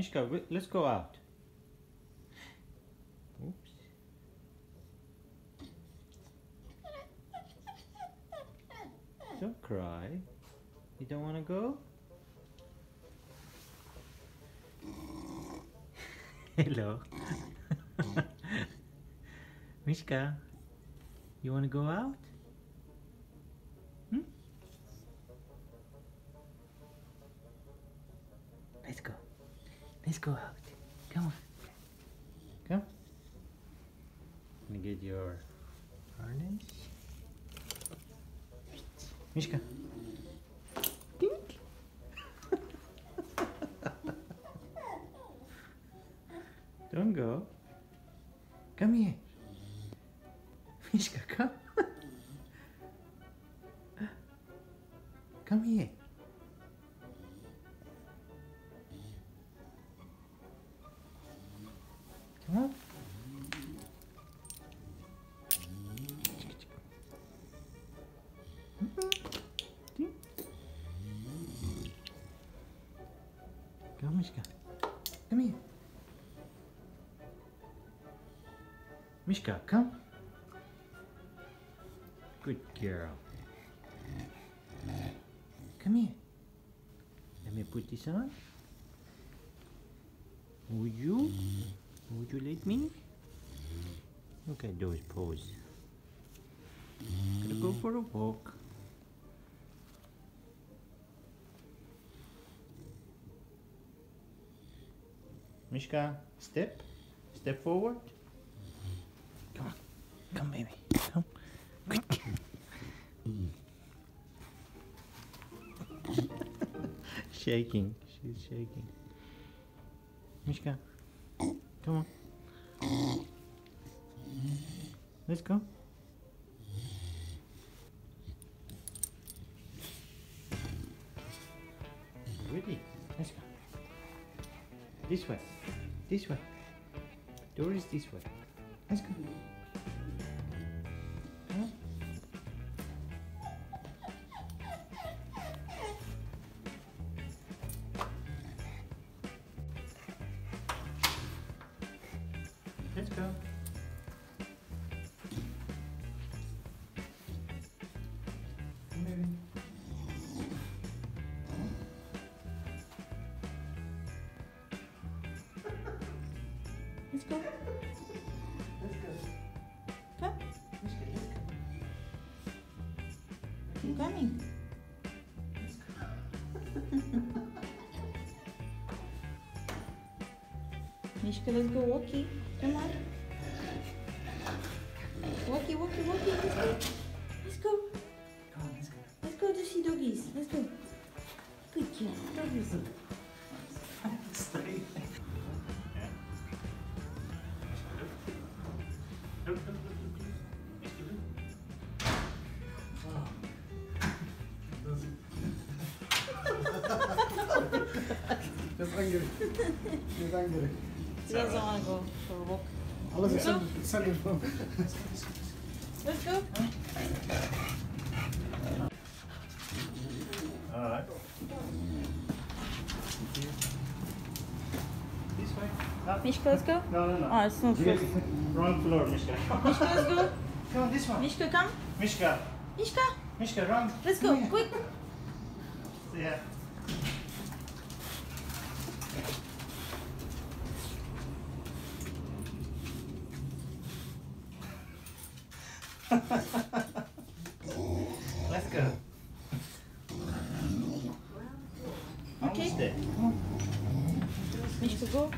Mishka, let's go out. Oops. Don't cry. You don't want to go? Hello. Mishka, you want to go out? Hmm? Let's go. Let's go out. Come on. Come. Gonna get your harness. Mishka. Dink. Don't go. Come here. Mishka, come. come here. Come, Mishka. Come here. Mishka, come. Good girl. Come here. Let me put this on. Would you? Would you let me? Look at those paws. Gonna go for a walk. Mishka, step. Step forward. Come on. Come, baby. Come. Girl. shaking. She's shaking. Mishka, come on. Let's go. Ready? Let's go. This way. This way. Door is this way. Let's go. Let's go. Let's go. Come. Let's go. Let's go. I'm coming. Let's go. Mishka, let's go walkie. Come on. Walkie, walkie, walkie. Let's go. Let's go. Come on, let's go. Let's go to see doggies. Let's go. Good girl. Doggies. Dat is angry. Dat is angry. She doesn't want to go for a walk. Alles is Zo. hetzelfde van. Let's go. All right. This way. Up. Mishka, let's go. No, no, no. Oh, it's not Yeah, first. Wrong floor, Mishka. Mishka, let's go. Come on, this one. Mishka, come. Mishka. Mishka, Mishka, run. let's go. Quick. Yeah. Let's go. Okay. Almost there. Mishka, go.